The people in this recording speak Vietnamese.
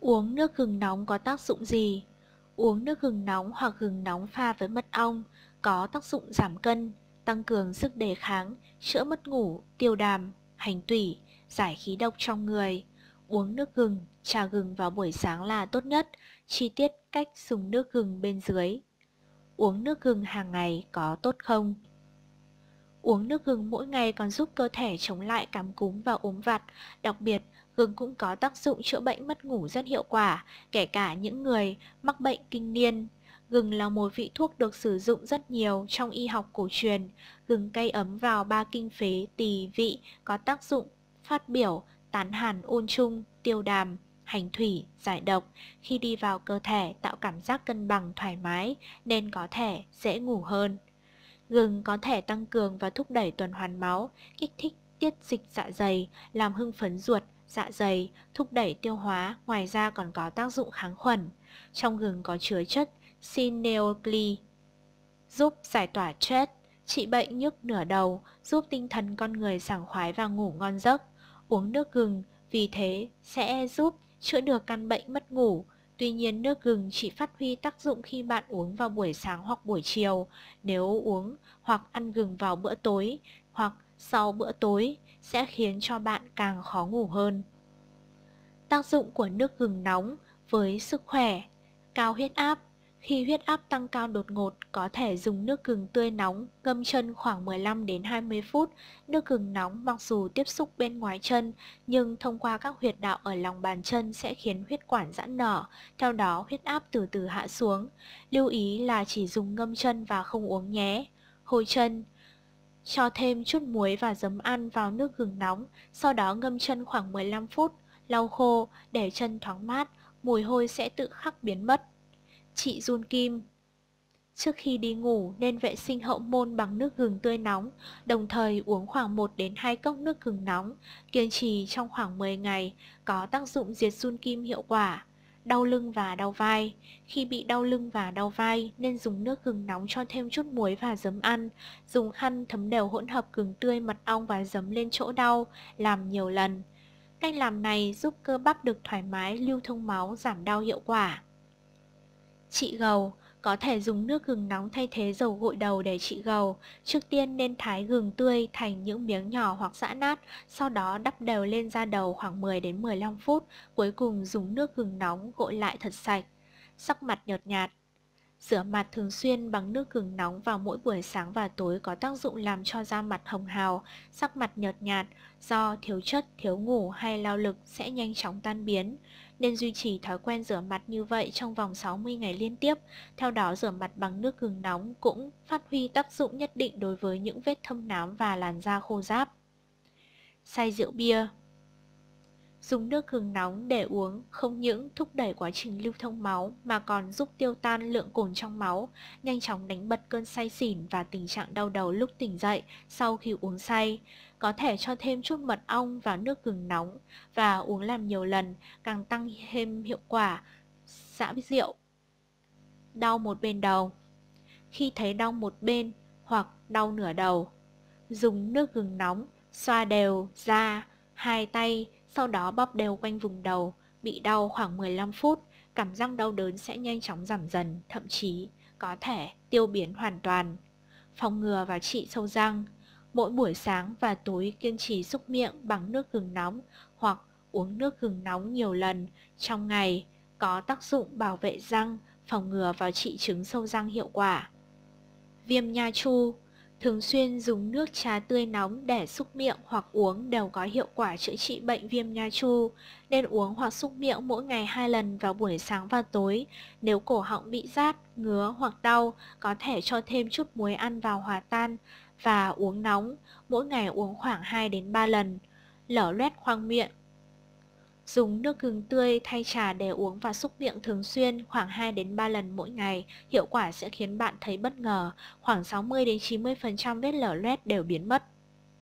Uống nước gừng nóng có tác dụng gì? Uống nước gừng nóng hoặc gừng nóng pha với mật ong có tác dụng giảm cân, tăng cường sức đề kháng, chữa mất ngủ, tiêu đàm, hành tủy, giải khí độc trong người. Uống nước gừng, trà gừng vào buổi sáng là tốt nhất. Chi tiết cách dùng nước gừng bên dưới. Uống nước gừng hàng ngày có tốt không? Uống nước gừng mỗi ngày còn giúp cơ thể chống lại cảm cúm và ốm vặt, đặc biệt Gừng cũng có tác dụng chữa bệnh mất ngủ rất hiệu quả, kể cả những người mắc bệnh kinh niên. Gừng là một vị thuốc được sử dụng rất nhiều trong y học cổ truyền. Gừng cay ấm vào ba kinh phế, tỳ, vị có tác dụng phát biểu, tán hàn ôn trung, tiêu đàm, hành thủy, giải độc. Khi đi vào cơ thể tạo cảm giác cân bằng thoải mái nên có thể dễ ngủ hơn. Gừng có thể tăng cường và thúc đẩy tuần hoàn máu, kích thích tiết dịch dạ dày, làm hưng phấn ruột, dạ dày, thúc đẩy tiêu hóa, ngoài ra còn có tác dụng kháng khuẩn. Trong gừng có chứa chất cineocli, giúp giải tỏa stress, trị bệnh nhức nửa đầu, giúp tinh thần con người sảng khoái và ngủ ngon giấc. Uống nước gừng vì thế sẽ giúp chữa được căn bệnh mất ngủ. Tuy nhiên nước gừng chỉ phát huy tác dụng khi bạn uống vào buổi sáng hoặc buổi chiều. Nếu uống hoặc ăn gừng vào bữa tối hoặc sau bữa tối sẽ khiến cho bạn càng khó ngủ hơn. Tác dụng của nước gừng nóng với sức khỏe, cao huyết áp. Khi huyết áp tăng cao đột ngột, có thể dùng nước gừng tươi nóng ngâm chân khoảng 15 đến 20 phút. Nước gừng nóng mặc dù tiếp xúc bên ngoài chân, nhưng thông qua các huyệt đạo ở lòng bàn chân sẽ khiến huyết quản giãn nở, theo đó huyết áp từ từ hạ xuống. Lưu ý là chỉ dùng ngâm chân và không uống nhé. Hồi chân cho thêm chút muối và giấm ăn vào nước gừng nóng, sau đó ngâm chân khoảng 15 phút, lau khô để chân thoáng mát, mùi hôi sẽ tự khắc biến mất. Chị run kim Trước khi đi ngủ nên vệ sinh hậu môn bằng nước gừng tươi nóng, đồng thời uống khoảng 1 đến 2 cốc nước gừng nóng, kiên trì trong khoảng 10 ngày, có tác dụng diệt run kim hiệu quả đau lưng và đau vai. Khi bị đau lưng và đau vai nên dùng nước gừng nóng cho thêm chút muối và giấm ăn, dùng khăn thấm đều hỗn hợp gừng tươi, mật ong và giấm lên chỗ đau, làm nhiều lần. Cách làm này giúp cơ bắp được thoải mái, lưu thông máu, giảm đau hiệu quả. Trị gầu có thể dùng nước gừng nóng thay thế dầu gội đầu để trị gầu. Trước tiên nên thái gừng tươi thành những miếng nhỏ hoặc giã nát, sau đó đắp đều lên da đầu khoảng 10 đến 15 phút, cuối cùng dùng nước gừng nóng gội lại thật sạch. Sắc mặt nhợt nhạt Rửa mặt thường xuyên bằng nước gừng nóng vào mỗi buổi sáng và tối có tác dụng làm cho da mặt hồng hào, sắc mặt nhợt nhạt do thiếu chất, thiếu ngủ hay lao lực sẽ nhanh chóng tan biến nên duy trì thói quen rửa mặt như vậy trong vòng 60 ngày liên tiếp. Theo đó rửa mặt bằng nước gừng nóng cũng phát huy tác dụng nhất định đối với những vết thâm nám và làn da khô ráp. Say rượu bia Dùng nước gừng nóng để uống không những thúc đẩy quá trình lưu thông máu mà còn giúp tiêu tan lượng cồn trong máu, nhanh chóng đánh bật cơn say xỉn và tình trạng đau đầu lúc tỉnh dậy sau khi uống say. Có thể cho thêm chút mật ong vào nước gừng nóng và uống làm nhiều lần càng tăng thêm hiệu quả xã rượu. Đau một bên đầu Khi thấy đau một bên hoặc đau nửa đầu, dùng nước gừng nóng xoa đều da, hai tay sau đó bóp đều quanh vùng đầu, bị đau khoảng 15 phút, cảm giác đau đớn sẽ nhanh chóng giảm dần, thậm chí có thể tiêu biến hoàn toàn. Phòng ngừa và trị sâu răng Mỗi buổi sáng và tối kiên trì xúc miệng bằng nước gừng nóng hoặc uống nước gừng nóng nhiều lần trong ngày có tác dụng bảo vệ răng, phòng ngừa và trị chứng sâu răng hiệu quả. Viêm nha chu Thường xuyên dùng nước trà tươi nóng để xúc miệng hoặc uống đều có hiệu quả chữa trị bệnh viêm nha chu. Nên uống hoặc xúc miệng mỗi ngày hai lần vào buổi sáng và tối. Nếu cổ họng bị rát, ngứa hoặc đau, có thể cho thêm chút muối ăn vào hòa tan và uống nóng, mỗi ngày uống khoảng 2 đến 3 lần. Lở loét khoang miệng Dùng nước gừng tươi thay trà để uống và xúc miệng thường xuyên khoảng 2 đến 3 lần mỗi ngày, hiệu quả sẽ khiến bạn thấy bất ngờ, khoảng 60 đến 90% vết lở loét đều biến mất.